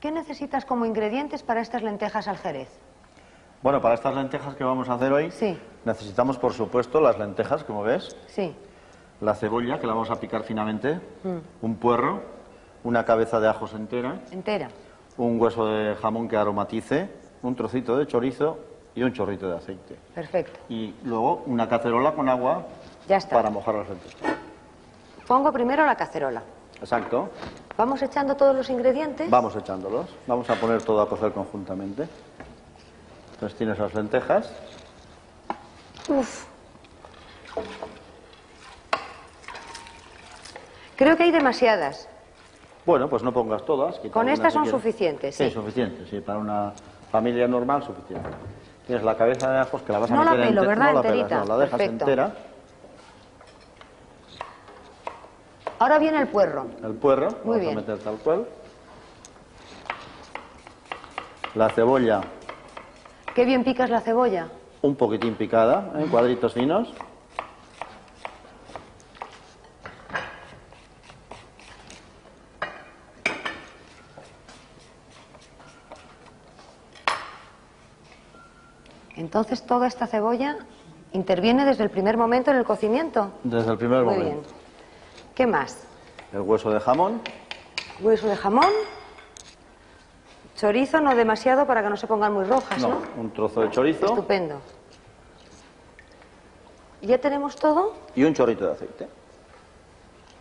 ¿qué necesitas como ingredientes para estas lentejas al jerez? Bueno, para estas lentejas que vamos a hacer hoy, Sí. necesitamos, por supuesto, las lentejas, como ves, Sí, la cebolla, que la vamos a picar finamente, Mm. un puerro, una cabeza de ajos entera, entera. un hueso de jamón que aromatice, un trocito de chorizo y un chorrito de aceite. Perfecto. Y luego una cacerola con agua Ya está. para mojar las lentejas. Pongo primero la cacerola. Exacto. Vamos echando todos los ingredientes. Vamos echándolos. Vamos a poner todo a cocer conjuntamente. Entonces tienes las lentejas. Uf. Creo que hay demasiadas. Bueno, pues no pongas todas. Con estas son suficientes, Sí, sí. suficientes, sí. Para una familia normal, suficiente. Tienes la cabeza de ajos que la vas a No la meter pelo, ente- ¿verdad? No la pelas, no, la dejas Perfecto. entera. Ahora viene el puerro. El puerro, Muy vas bien. a meter tal cual. La cebolla, Qué bien picas la cebolla. un poquitín picada, en cuadritos finos. Entonces toda esta cebolla interviene desde el primer momento en el cocimiento. Desde el primer Muy momento. bien. ¿Qué más? El hueso de jamón, Hueso de jamón. Chorizo, no demasiado para que no se pongan muy rojas, ¿no? no, un trozo de chorizo Estupendo. ¿Ya tenemos todo? y un chorrito de aceite.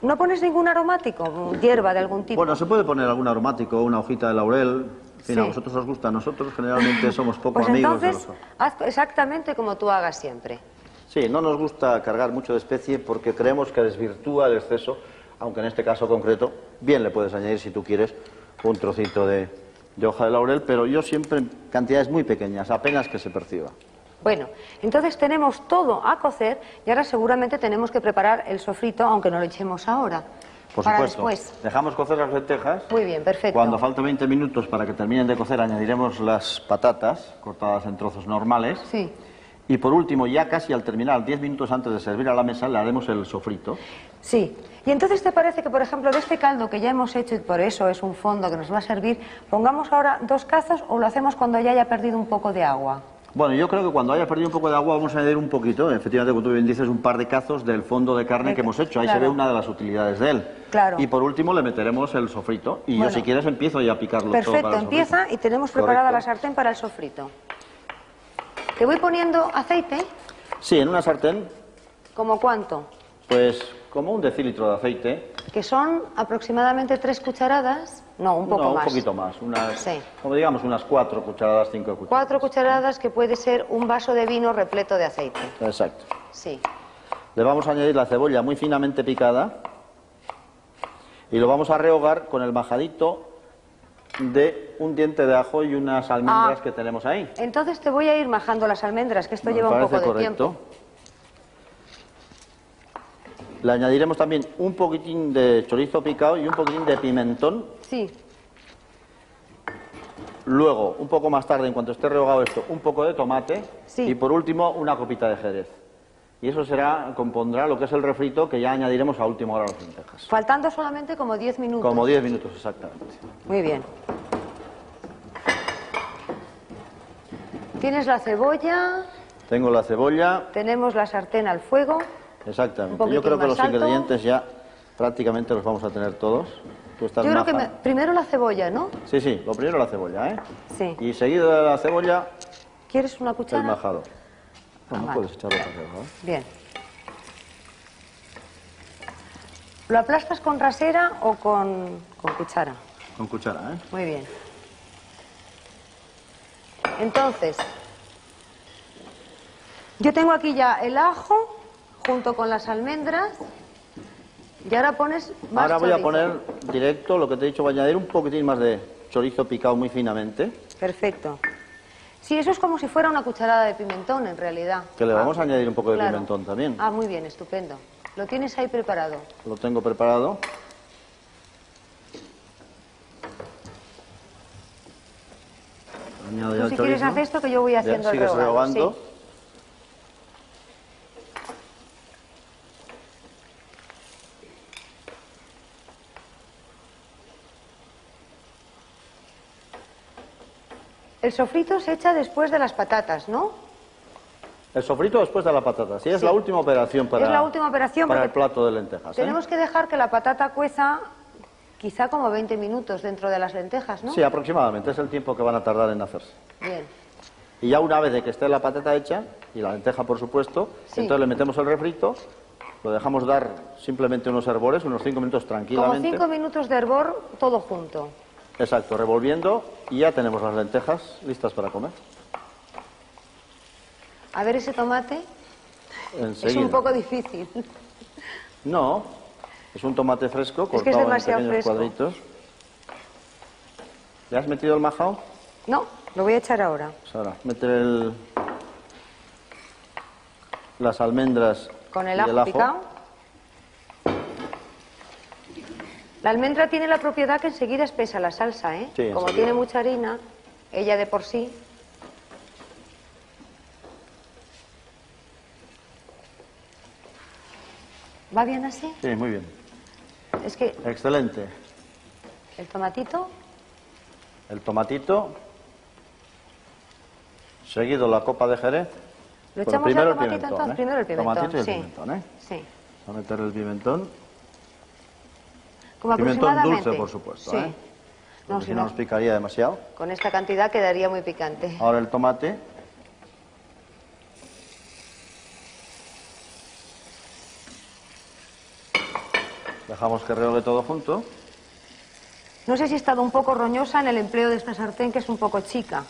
¿No pones ningún aromático? Hierba de algún tipo. Bueno, se puede poner algún aromático, una hojita de laurel. En fin, Sí. a vosotros os gusta. Nosotros generalmente somos poco pues amigos de entonces, los... haz exactamente como tú hagas siempre. Sí, no nos gusta cargar mucho de especie porque creemos que desvirtúa el exceso, aunque en este caso concreto, bien le puedes añadir si tú quieres un trocito de, de hoja de laurel, pero yo siempre en cantidades muy pequeñas, apenas que se perciba. Bueno, entonces tenemos todo a cocer y ahora seguramente tenemos que preparar el sofrito, aunque no lo echemos ahora. Por para supuesto, después. dejamos cocer las lentejas. Muy bien, perfecto. Cuando falte 20 minutos para que terminen de cocer, añadiremos las patatas cortadas en trozos normales. Sí. Y por último, ya casi al terminar, 10 minutos antes de servir a la mesa, le haremos el sofrito. Sí. Y entonces te parece que, por ejemplo, de este caldo que ya hemos hecho y por eso es un fondo que nos va a servir, pongamos ahora dos cazos o lo hacemos cuando ya haya perdido un poco de agua. Bueno, yo creo que cuando haya perdido un poco de agua vamos a añadir un poquito, efectivamente, como tú bien dices, un par de cazos del fondo de carne que hemos hecho. Ahí claro. se ve una de las utilidades de él. Claro. Y por último le meteremos el sofrito. Y Bueno. yo si quieres empiezo ya a picarlo todo Perfecto, para el empieza y tenemos preparada la sartén para el sofrito. Te voy poniendo aceite, Sí, en una sartén, ¿como cuánto? pues como un decilitro de aceite. Que son aproximadamente tres cucharadas, no, un poco no, más. un poquito más. Unas, Sí. Como digamos, unas cuatro cucharadas, cinco cucharadas. Cuatro cucharadas que puede ser un vaso de vino repleto de aceite. Exacto. Sí. Le vamos a añadir la cebolla muy finamente picada y lo vamos a rehogar con el majadito de un diente de ajo y unas almendras Ah. que tenemos ahí. Entonces te voy a ir majando las almendras, que esto Me lleva un poco de correcto. tiempo. Le añadiremos también un poquitín de chorizo picado y un poquitín de pimentón. Sí, Luego, un poco más tarde, en cuanto esté rehogado esto, un poco de tomate. Sí. Y por último, una copita de jerez. Y eso será, compondrá lo que es el refrito que ya añadiremos a última hora a las lentejas. faltando solamente como 10 minutos. Como 10 minutos exactamente. Muy bien. Tienes la cebolla, Tengo la cebolla, tenemos la sartén al fuego. Exactamente. Yo creo que los alto. ingredientes ya prácticamente los vamos a tener todos. Tú estás Yo creo que me- primero la cebolla, ¿no? Sí, sí, lo primero la cebolla, ¿eh? Sí. Y seguido de la cebolla, ¿Quieres una el cuchara? Bueno, vale. puedes echarlo para arriba, ¿eh? Bien. ¿Lo aplastas con rasera o con, con cuchara? Con cuchara, ¿eh? Muy bien. Entonces, yo tengo aquí ya el ajo junto con las almendras y ahora pones más Ahora voy a poner directo lo que te he dicho, voy a añadir un poquitín más de chorizo picado muy finamente, Perfecto. Sí, eso es como si fuera una cucharada de pimentón en realidad. que le vamos a añadir un poco de Claro. pimentón también. Ah, muy bien, estupendo. Lo tienes ahí preparado. Lo tengo preparado. Añado ya Tú el si quieres hacer esto que yo voy Ya, haciendo el sigues sí. El sofrito se echa después de las patatas, ¿no? El sofrito después de la patata. Sí, es Sí. la última operación para, Es la última operación para porque el plato de lentejas. ¿eh? Tenemos que dejar que la patata cueza quizá como 20 minutos dentro de las lentejas, ¿no? Sí, aproximadamente. Es el tiempo que van a tardar en hacerse. Bien. Y ya una vez de que esté la patata hecha, y la lenteja por supuesto, Sí. entonces le metemos el refrito, lo dejamos dar simplemente unos hervores, unos 5 minutos Como tranquilamente. 5 minutos de hervor, todo junto. Exacto, revolviendo y ya tenemos las lentejas listas para comer. A ver ese tomate. Es Enseguida. un poco difícil. No, es un tomate fresco que es cortado en demasiado pequeños fresco. cuadritos. ¿Le has metido el majao? No, lo voy a echar ahora. Pues ahora, meter el- las almendras Con el y ajo, picado. La almendra tiene la propiedad que enseguida espesa la salsa, ¿eh? Sí, Como enseguida. tiene mucha harina, ella de por sí. ¿Va bien así? Sí, muy bien. Es que Excelente. el tomatito, El tomatito, seguido la copa de jerez. lo echamos primero al el pimentón, entonces. ¿eh? Primero el pimentón, Tomatito y el sí. pimentón, ¿eh? Sí. Vamos a meter el pimentón. Como Pimentón aproximadamente. dulce, por supuesto, Sí. ¿eh? No, Porque si si no no, nos picaría demasiado. con esta cantidad quedaría muy picante. Ahora el tomate. Dejamos que reole todo junto. No sé si he estado un poco roñosa en el empleo de esta sartén, que es un poco chica.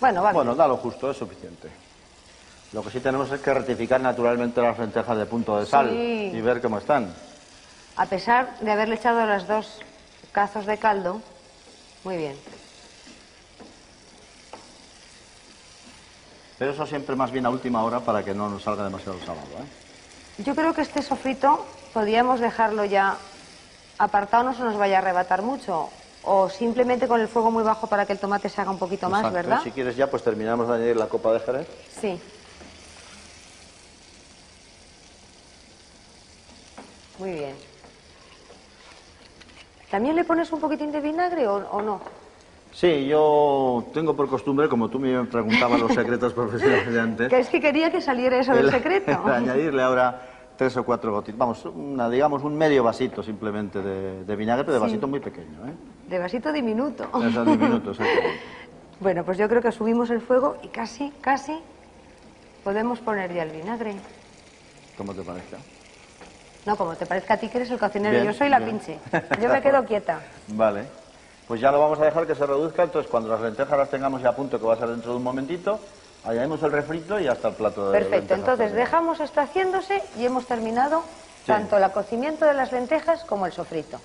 Bueno, vale. Bueno, da lo justo, es suficiente. Lo que sí tenemos es que rectificar naturalmente las lentejas de punto de sal Sí. y ver cómo están. A pesar de haberle echado las dos cazos de caldo, muy bien. Pero eso siempre más bien a última hora para que no nos salga demasiado salado. ¿eh? Yo creo que este sofrito podríamos dejarlo ya apartado, no se nos vaya a arrebatar mucho. O simplemente con el fuego muy bajo para que el tomate se haga un poquito más. ¿verdad? Si quieres ya, pues terminamos de añadir la copa de jerez. Sí. Muy bien. ¿También le pones un poquitín de vinagre o, o no? Sí, yo tengo por costumbre, como tú me preguntabas los secretos profesionales de antes, Que es que quería que saliera eso del el- secreto. añadirle ahora tres o cuatro gotitas, vamos, una, digamos un medio vasito simplemente de, de vinagre, pero de Sí. vasito muy pequeño, ¿eh? De vasito diminuto. Exactamente. Bueno, pues yo creo que subimos el fuego y casi, casi podemos poner ya el vinagre. ¿Cómo te parece? No, como te parezca a ti que eres el cocinero, Bien, yo soy la bien. pinche. Yo me quedo quieta. Vale. Pues ya lo vamos a dejar que se reduzca, entonces cuando las lentejas las tengamos ya a punto, que va a ser dentro de un momentito, añadimos el refrito y hasta el plato de Perfecto, lentejas entonces también. dejamos esto haciéndose y hemos terminado Sí. tanto el cocimiento de las lentejas como el sofrito.